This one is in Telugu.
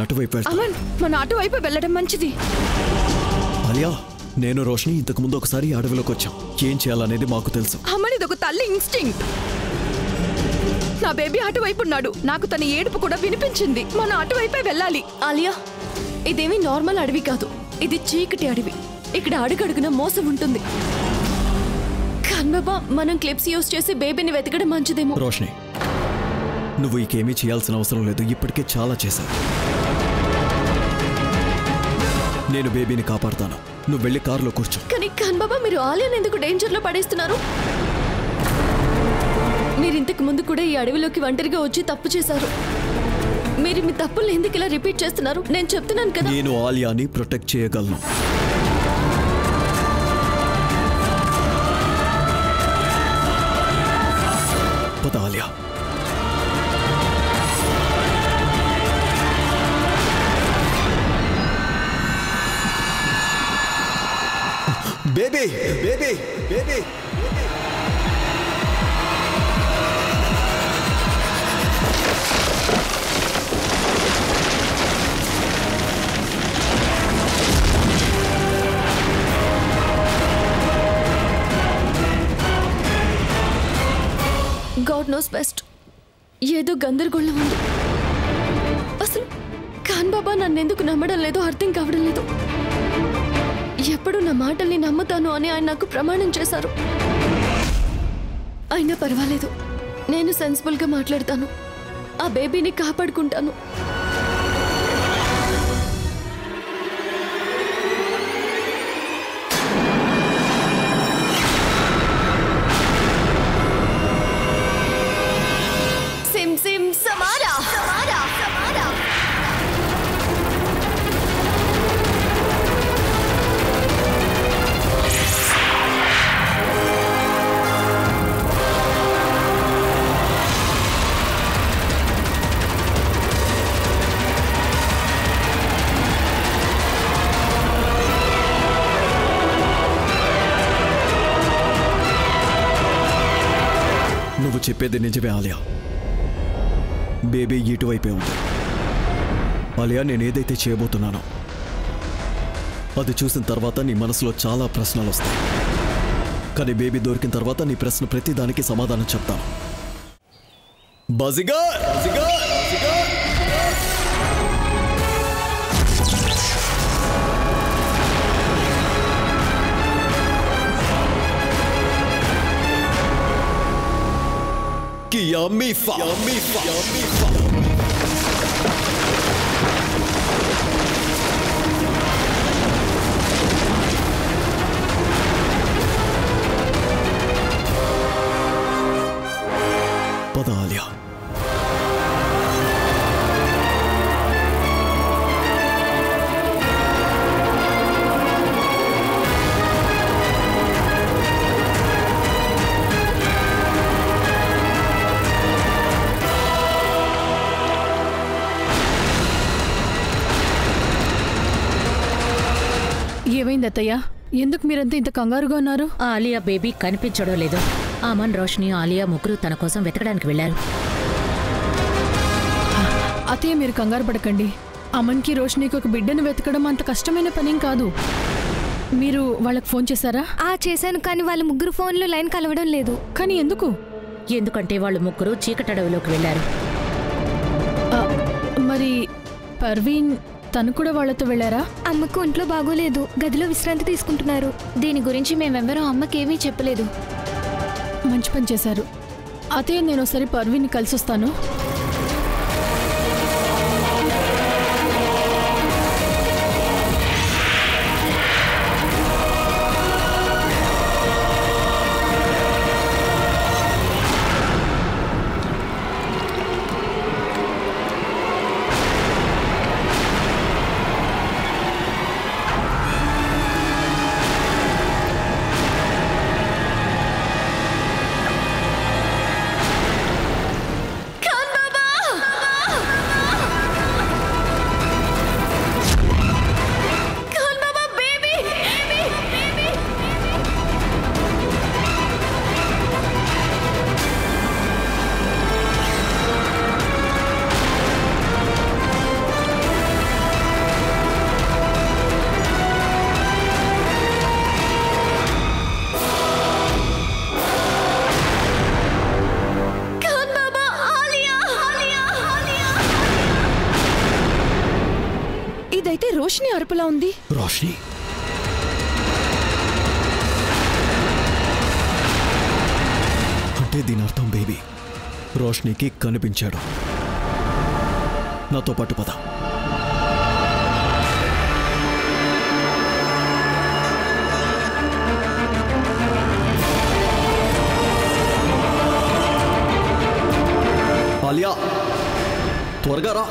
నేను అటువైపు అమన్ మన అటువైపు వెళ్ళడం మంచిది. ఆలియా నేను రోషిని ఇంతకు ముందు ఒకసారి అడవిలోకి వచ్చాం. ఏం చేయాలనేది మాకు తెలుసు. అమ్మని ఇది ఒక తల్లి ఇన్స్టింక్ట్. నా బేబీ అటువైపు ఉన్నాడు. నాకు తన ఏడుపు కూడా వినిపించింది. మన అటువైపే వెళ్ళాలి. ఆలియా ఇదేమీ నార్మల్ అడవి కాదు. ఇది చీకటి అడవి. ఇక్కడ అడుగడుగున మోసం ఉంటుంది. కన్బాబా మనం క్లిప్స్ యూస్ చేసి బేబీని వెతకడం మంచిదేమో. రోషిని నువ్వు ఇకేమీ చేయాల్సిన అవసరం లేదు. ఇప్పటికే చాలా చేశావు. నేను బేబీని కాపాడుతాను. నువ్వు వెళ్ళి కారులో కూర్చో. కానీ కన్బాబా మీరు ఆలియాని ఎందుకు డేంజర్లో పడేస్తున్నారు? మీరు ఇంతకు ముందు కూడా ఈ అడవిలోకి ఒంటరిగా వచ్చి తప్పు చేశారు. మీరు మీ తప్పులు ఎందుకు ఇలా రిపీట్ చేస్తున్నారు? నేను చెప్తున్నాను కదా. నేను ఆలియాని ప్రొటెక్ట్ చేయగలను. పద Alia. Baby baby baby God knows best ఏదో గందరగోళం ఉంది. అసలు ఖాన్ బాబా నన్నెందుకు నమ్మడం లేదో అర్థం కావడం లేదు. ఎప్పుడు నా మాటల్ని నమ్ముతాను అని ఆయన నాకు ప్రమాణం చేశారు. అయినా పర్వాలేదు. నేను సెన్సిబుల్గా మాట్లాడతాను. ఆ బేబీని కాపాడుకుంటాను. నువ్వు చెప్పేది నిజమే ఆలియా. బేబీ ఇటువైపే ఉంది. ఆలియా నేను ఏదైతే చేయబోతున్నానో అది చూసిన తర్వాత నీ మనసులో చాలా ప్రశ్నలు వస్తాయి. కానీ బేబీ దొరికిన తర్వాత నీ ప్రశ్న ప్రతిదానికి సమాధానం చెప్తాను. బజిగా! బజిగా! బజిగా! 给杨幂发杨幂发，杨幂发 ఏమైంది అత్తయ్య? ఎందుకు మీరంతా ఇంత కంగారుగా ఉన్నారు? ఆ ఆలియా బేబీ కనిపించడం లేదు. అమన్ రోషిని ఆలియా ముగ్గురు తన కోసం వెతకడానికి వెళ్ళారు అత్తయ్య మీరు కంగారు పడకండి. అమన్కి రోషనీకి ఒక బిడ్డను వెతకడం అంత కష్టమైన పనేం కాదు. మీరు వాళ్ళకి ఫోన్ చేశారా? ఆ చేశాను కానీ వాళ్ళ ముగ్గురు ఫోన్లో లైన్ కలవడం లేదు. కానీ ఎందుకు? ఎందుకంటే వాళ్ళు ముగ్గురు చీకటడవిలోకి వెళ్ళారు మరి పర్వీన్ తను కూడా వాళ్ళతో వెళ్ళారా? అమ్మకు ఒంట్లో బాగోలేదు. గదిలో విశ్రాంతి తీసుకుంటున్నారు. దీని గురించి మేమెవ్వరూ అమ్మకేమీ చెప్పలేదు. మంచి పని చేశారు. అత్తయ్య నేను ఒకసారి పర్వీన్ని కలిసి రోషిని అరుపులా ఉంది. రోష్ని అంటే దీని అర్థం బేబీ రోష్నికి కనిపించాడు. నాతో పాటు పదా. ఆలియా త్వరగా రా.